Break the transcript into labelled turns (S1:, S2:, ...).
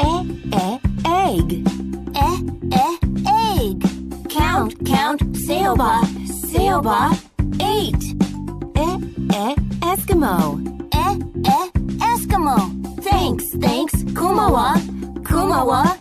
S1: E, e, egg.
S2: E, e, egg.
S1: Count, count, sailba, sailba. Eight. E, e, Eskimo.
S2: E, e, Eskimo.
S1: Thanks, thanks, kumawa, kumawa.